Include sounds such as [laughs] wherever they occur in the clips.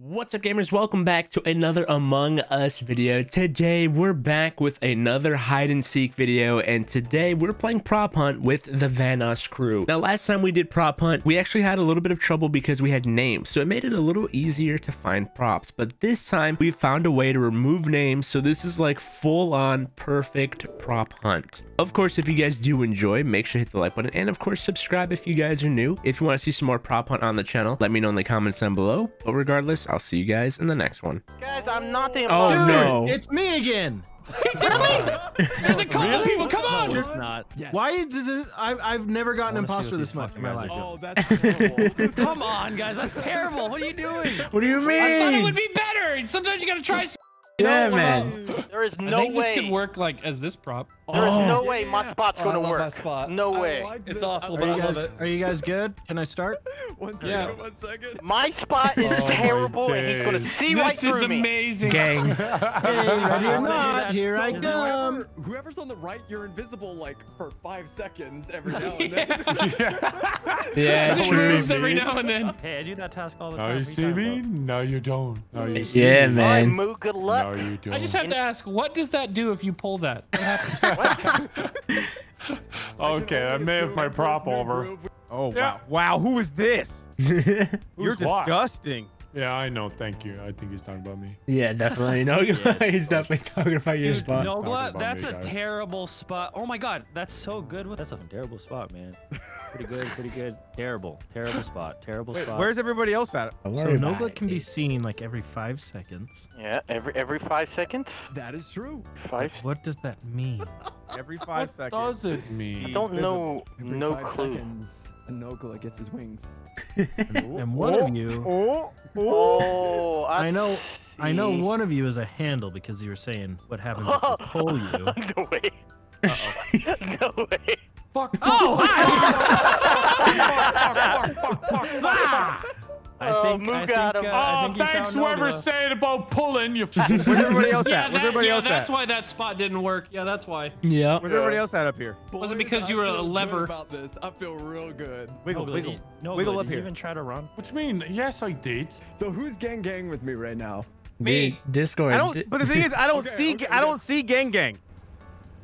What's up gamers, welcome back to another Among Us video. Today we're back with another hide and seek video and today we're playing prop hunt with the Vanoss crew. Now last time we did prop hunt, we actually had a little bit of trouble because we had names, so it made it a little easier to find props. But this time we found a way to remove names, so this is like full on perfect prop hunt. Of course, if you guys do enjoy, make sure to hit the like button and of course subscribe if you guys are new. If you want to see some more prop hunt on the channel, let me know in the comments down below. But regardless, I'll see you guys in the next one. Guys, I'm not the Oh, imposter. no. It's me again. There's a couple people. Come on. It's not. Why does this? I've I've never gotten I wanna see imposter this much in my life. Oh, that's [laughs] terrible. Come on, guys. That's terrible. What are you doing? What do you mean? I thought it would be better. Sometimes you gotta try. [laughs] Some, you Yeah, know, man. uh, There is I no think way. this could work like as this prop. There is Oh. no way my spot's Oh, I gonna love work. my spot. No I way. like It's awful, I Are you I love guys it. are you guys good? Can I start? [laughs] One second, Yeah. one second. My spot is Oh terrible, and he's gonna see right This is through me. amazing. Gang. [laughs] Hey, ready or not? Here I So come. whoever- whoever's on the right, you're invisible like for five seconds every now and [laughs] then. Yeah, It true. every now and then. Hey, I do that task all the time. Now you see me? No, you don't. No, you see Yeah, me. All right, man. Moo, good luck. No, you don't. I just have to ask, what does that do if you pull that? [laughs] [laughs] Okay, I may have my prop over. Oh Yeah. wow! Wow, who is this? [laughs] You're Who's what? disgusting. Yeah, I know. Thank you. I think he's talking about me. yeah, definitely. [laughs] No, [laughs] he's definitely talking about your Dude, spot. no, Talking Gla- about that's me, a guys. terrible spot. Oh my god, that's so good. That's a terrible spot, man. Pretty good, pretty good. [laughs] Terrible, terrible spot. Terrible Wait, spot. where's everybody else at? So worry about Nogla it. can be seen like every five seconds. Yeah, every every five seconds. That is true. Five. What does that mean? Every five What seconds. What does it mean? I don't know. Every No clue. Seconds, a Nogla gets his wings. [laughs] And one of you, Oh, oh. Oh, I know, I know one of you is a handle because you were saying what happens if I [laughs] pull you. You. [laughs] Where's everybody else [laughs] yeah, at? Where's everybody yeah, else that's at? why that spot didn't work. Yeah, that's why. Yep. Where's everybody else at up here? Was it because you were a lever? About this, I feel real good. Wiggle, Nogla, wiggle, you- Nogla, wiggle up did you even try to run? What you mean? Yes, I did. So who's gang gang with me right now? Dude, Discord. I don't. But the thing is, I don't [laughs] Okay, see. okay, I don't see gang gang.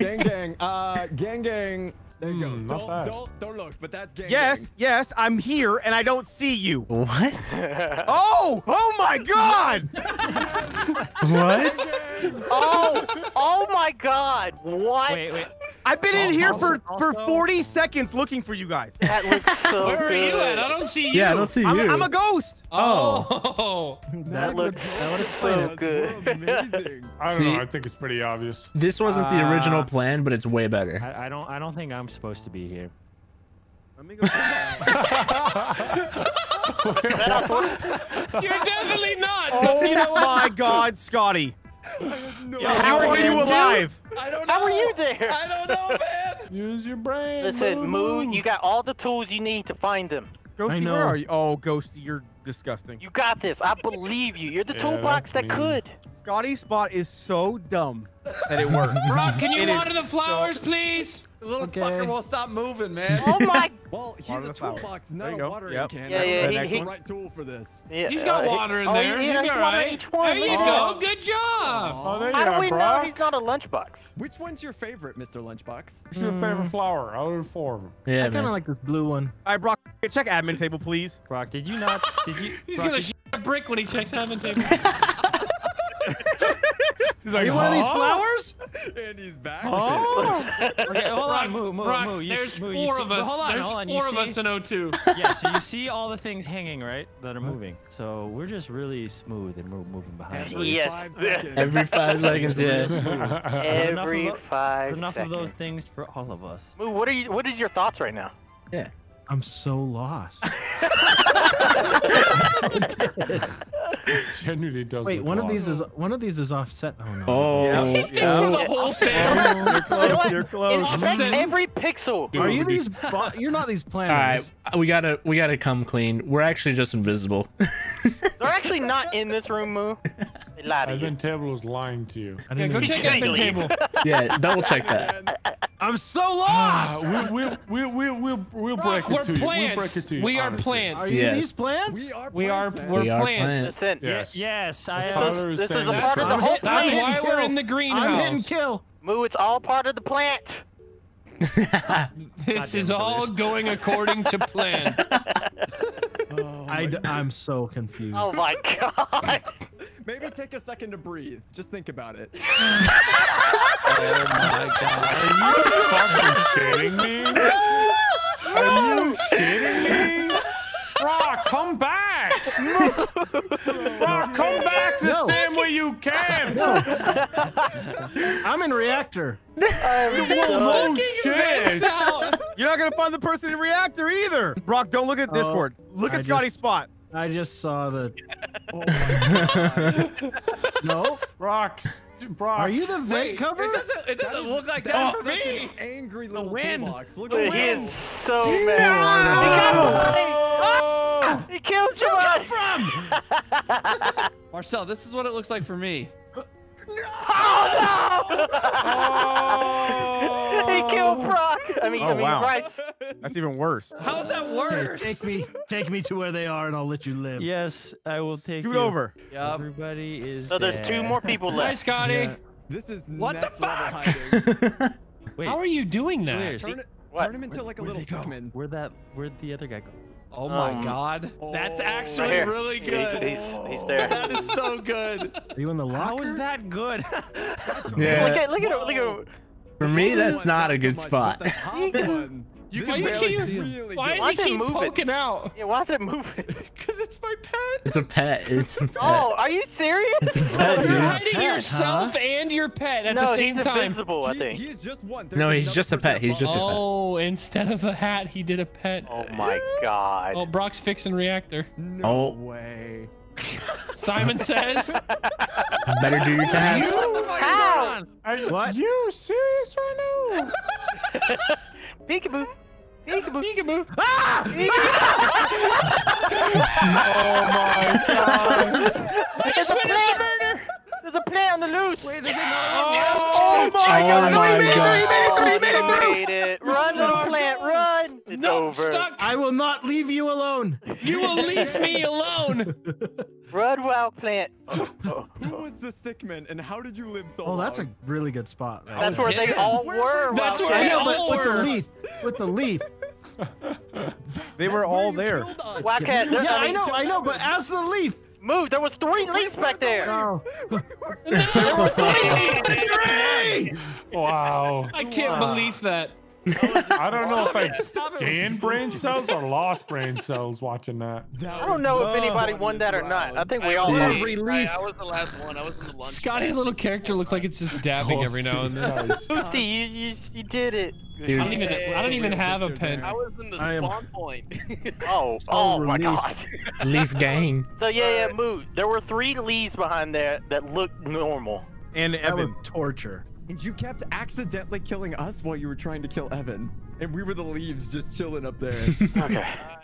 Gang gang. Uh, gang gang. There you Hmm, go. not Don't, bad. don't don't look, but that's gang Yes, yes, I'm here and I don't see you. What? [laughs] Oh, oh my God! [laughs] What? [laughs] oh, oh my God! What? Wait, wait. I've been in Oh, here for for 40 seconds looking for you guys. That looks [laughs] so Where are you at? I don't see you. Yeah, I don't see I'm, you. I'm a ghost. Oh. [laughs] That looks that would explain so it. good. Amazing. [laughs] I don't See? know. I think it's pretty obvious. This wasn't the original Uh, plan, but it's way better. I, I don't. I don't think I'm supposed to be here. Let me go. You're definitely not. oh my God, Scotty! No, How are you alive? I don't know. How are you there? I don't know, man. [laughs] Use your brain. Listen, Moo, you got all the tools you need to find him. Ghosty, know. where are you? Oh, Ghosty, you're disgusting. You got this. I believe you. You're the [laughs] Yeah, toolbox that mean. could. Scotty's spot is so dumb that it works. [laughs] Brock, can you It is water the flowers, please? The little Okay. fucker won't stop moving, man. Oh my. [laughs] Well, he's Water a toolbox, There not a watering Yep. can. Yeah, That's yeah, the he, he, right tool for this. Yeah, he's got uh, water in oh, there. Yeah, You'll he's be alright. There you Oh. go. Good job. Oh, there you How do are, we know Brock. he's not a lunchbox? Which one's your favorite, Mr. Lunchbox? What's your favorite flower out of four of them? Yeah, I kind of like this blue one. All right, Brock, check admin table, please. Brock, did you not? Did you? [laughs] He's Brock, gonna sh a brick when he checks heaven table. [laughs] He's like, Are you one of these flowers? and he's back. Oh. [laughs] Okay, hold Brock, on, Moo, Moo, Brock, Moo. You, there's Moo, you four see, of us. Hold on, there's hold on. You four of see, us in O2. [laughs] yeah, so you see all the things hanging, right? That are moving. So we're just really smooth and we're moving behind. Every Yes. five [laughs] seconds. Every five seconds, yes. Every enough of five Enough seconds. of those things for all of us. Moo, what are you? What is your thoughts right now? Yeah. I'm so lost. [laughs] Genuinely does. Wait, look one of these is one of these is offset. Oh no. Oh, Yeah. [laughs] Thanks for the whole stand. You're [laughs] You know close. You're close. Inspect Offset. every pixel. Are you these? You're not these All right, planners. we gotta we gotta come clean. We're actually just invisible. They're actually not in this room, Moo. They He lied to you. Admin table was lying to you. I Yeah, go check Can't admin leave. table. [laughs] Yeah, double check that. I'm so Ah, lost. we'll, we'll, we'll, we'll, we'll, we'll break we're it to you. We'll break plants. it to you. We are honestly. plants. Are you Yes. these plants? We are We are plants, we're We are plants. Listen, Yes. Yes, I this am. Tyler is, is this is a part of the whole hit- I'm That's why we're in the greenhouse. I'm hitting kill. Moo, it's all part of the plant. [laughs] This is all going according to plan. Oh I my d- I'm so confused. Oh my [laughs] god. Maybe take a second to breathe. Just think about it. oh my god. Are you fucking kidding me? Are you shitting me? Brock, come back! Brock, come back the No. same way you came! I'm in reactor. No shit! You're not gonna find the person in reactor either. Brock, don't look at Oh, Discord. Look I at Scotty's just- spot. I just saw the. [laughs] Oh. No. Brock, Brock. Are you the vent cover? It doesn't. It doesn't look like That that is for such me. angry little wind. toolbox. Look He at the is wind. so mad. He got somebody. Ah! He killed somebody. [laughs] Marcel, this is what it looks like for me. Oh no! Oh. [laughs] he killed Brock. I mean, I Oh, mean wow. Bryce. That's even worse. How's that Okay, worse? take me, take me to where they are, and I'll let you live. Yes, I will take Scoot you. over. Yup. Everybody is. So there's two more people [laughs] left. Hi, left. Scotty. Yeah. This is What the next level fuck? hiding. [laughs] Wait, How are you doing that? Where's- Turn, What? turn him into like a little they? Pikmin. Where'd that? Where'd the other guy go? Oh my Um, god. That's Oh, actually Right really good. He's, he's, there. [laughs] That is so good. Are you in the locker? How is that good? Yeah. Look at look at him. Look at him. For me, that's one, not a so good much, spot. But the top one, You this can barely really see him. Why good. Why he is it keep moving? poking out? Yeah, why is it [laughs] moving? Because it's my pet. It's a pet. [laughs] It's a oh, pet. Oh, are you serious? It's a pet, You're dude. hiding Pet, yourself and your pet at no, the same he's time. invincible. I He- think. He's just one. No, he's just a pet. He's just a pet. Oh, instead of a hat, he did a pet. Oh my god. Oh, Brock's fixing reactor. No Oh. way. Simon [laughs] says. Better do your task. How? Are What? you serious right now? Peekaboo. Peekaboo. Peekaboo. Oh my god. I just witnessed a murder. There's a plant on the loose. Wait, there's Oh my oh God, Oh my we made it, god. we made it, we made it through. made. Run, little plant, run. It's No, over. stuck. I will not leave you alone. You will leave me [laughs] alone. Run, wild plant. Oh, oh, Who was the stickman and how did you live so Oh, long? that's a really good spot. Right That's there. where they all were. That's where they all but with the leaf. With the leaf. They were all there. killed. Wildcat, Yeah, I mean, know, I know, but as the leaf. Move. There was three leaves back there. Oh. [laughs] There were three. Wow. I can't believe that. I don't know if I gained brain cells or lost brain cells watching that. That I don't know if anybody won that or not. I think we all Yeah. won. Every Right. I was the last one. I was in the lunch. Scotty's little character looks like it's just dabbing oh, every now and then. Nice. Boosty, you, you, you did it. Dude. I don't even. I don't even have a pen. I was in the I am- spawn point. [laughs] Oh, So oh my god. Leaf gang. [laughs] So yeah, yeah, move. There were three leaves behind there that looked normal. And That was Evan. torture. And you kept accidentally killing us while you were trying to kill Evan. And we were the leaves just chilling up there. [laughs] Okay.